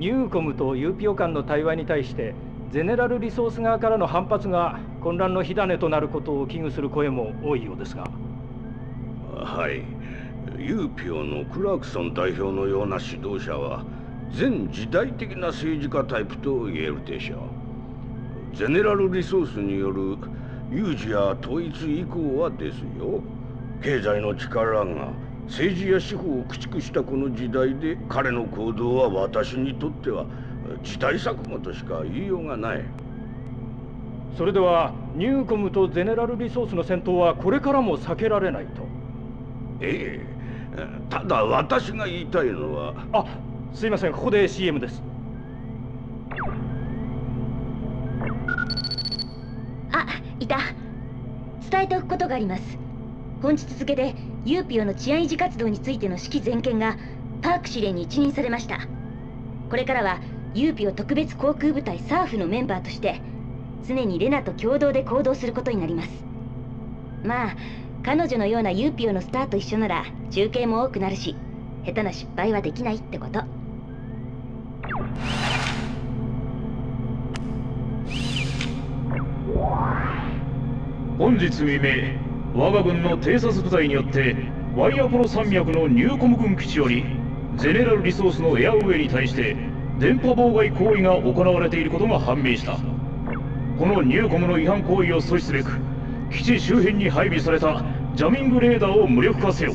ニューコムとユーピオ間の対話に対してゼネラルリソース側からの反発が混乱の火種となることを危惧する声も多いようですが。はい。ユーピオのクラークソン代表のような指導者は全時代的な政治家タイプと言えるでしょう。ゼネラルリソースによる有事や統一以降はですよ。経済の力が政治や司法を駆逐したこの時代で彼の行動は私にとっては時代錯誤としか言いようがない。それではニューコムとゼネラルリソースの戦闘はこれからも避けられないと。ええ。ただ私が言いたいのは。あすいません。ここで CM です。あいた。伝えておくことがあります。本日付でユーピオの治安維持活動についての指揮全権がパーク司令に一任されました。これからはユーピオ特別航空部隊サーフのメンバーとして常にレナと共同で行動することになります。まあ彼女のようなユーピオのスターと一緒なら中継も多くなるし下手な失敗はできないってこと。本日未明我が軍の偵察部隊によってワイアポロ山脈のニューコム軍基地よりゼネラルリソースのエアウェイに対して電波妨害行為が行われていることが判明した。このニューコムの違反行為を阻止すべく基地周辺に配備されたジャミングレーダーを無力化せよ。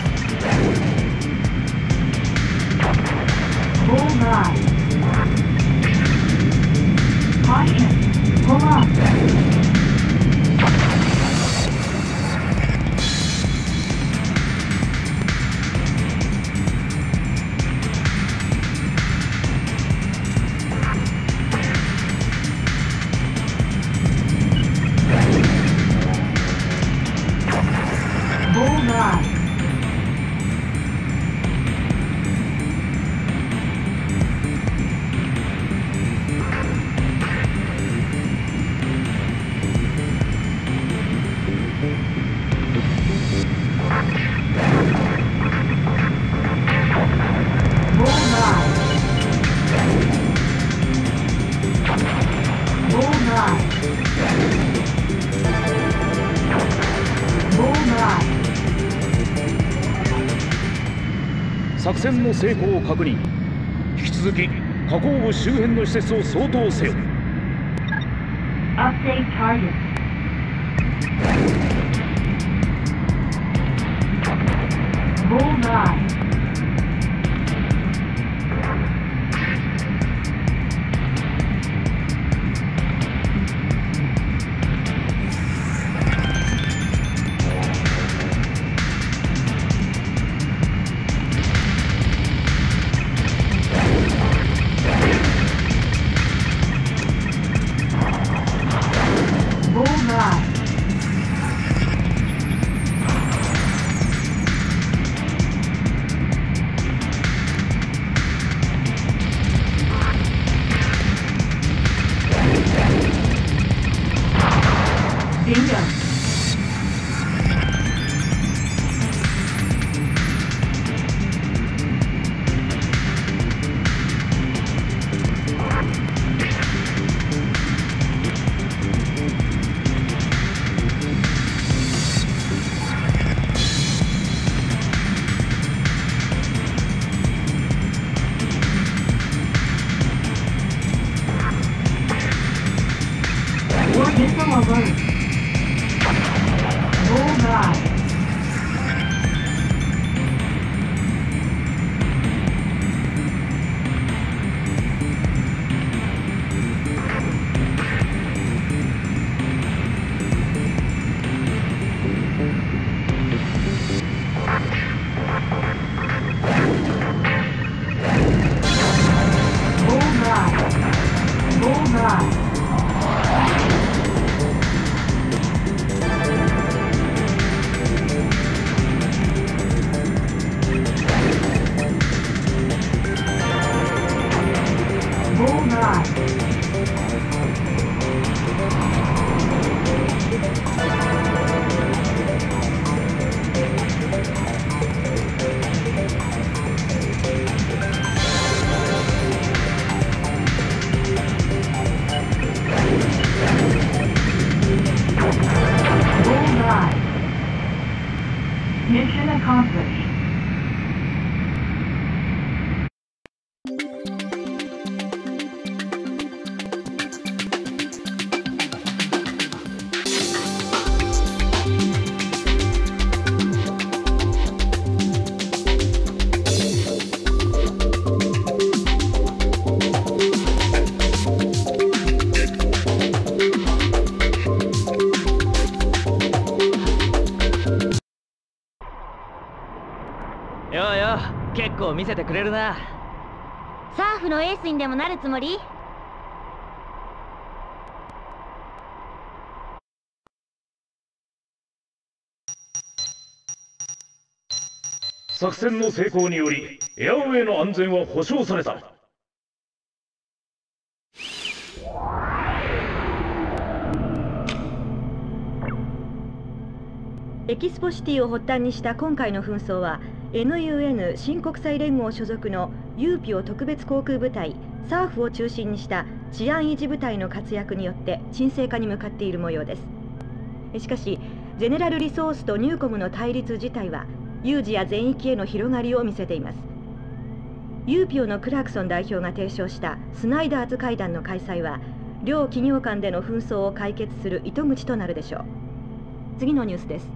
Bullseye. Caution. Pull up. 作戦の成功を確認引き続き河口部周辺の施設を相当せよ Update target. Bullseye. forward. Full drive. Bullseye. Bullseye. 結構見せてくれるな。サーフのエースにでもなるつもり？作戦の成功によりエアウェイの安全は保証された。エキスポシティを発端にした今回の紛争は NUN 新国際連合所属のユーピオ特別航空部隊サーフを中心にした治安維持部隊の活躍によって沈静化に向かっている模様です。しかしゼネラルリソースとニューコムの対立自体はユージア全域への広がりを見せています。ユーピオのクラークソン代表が提唱したスナイダーズ会談の開催は両企業間での紛争を解決する糸口となるでしょう。次のニュースです。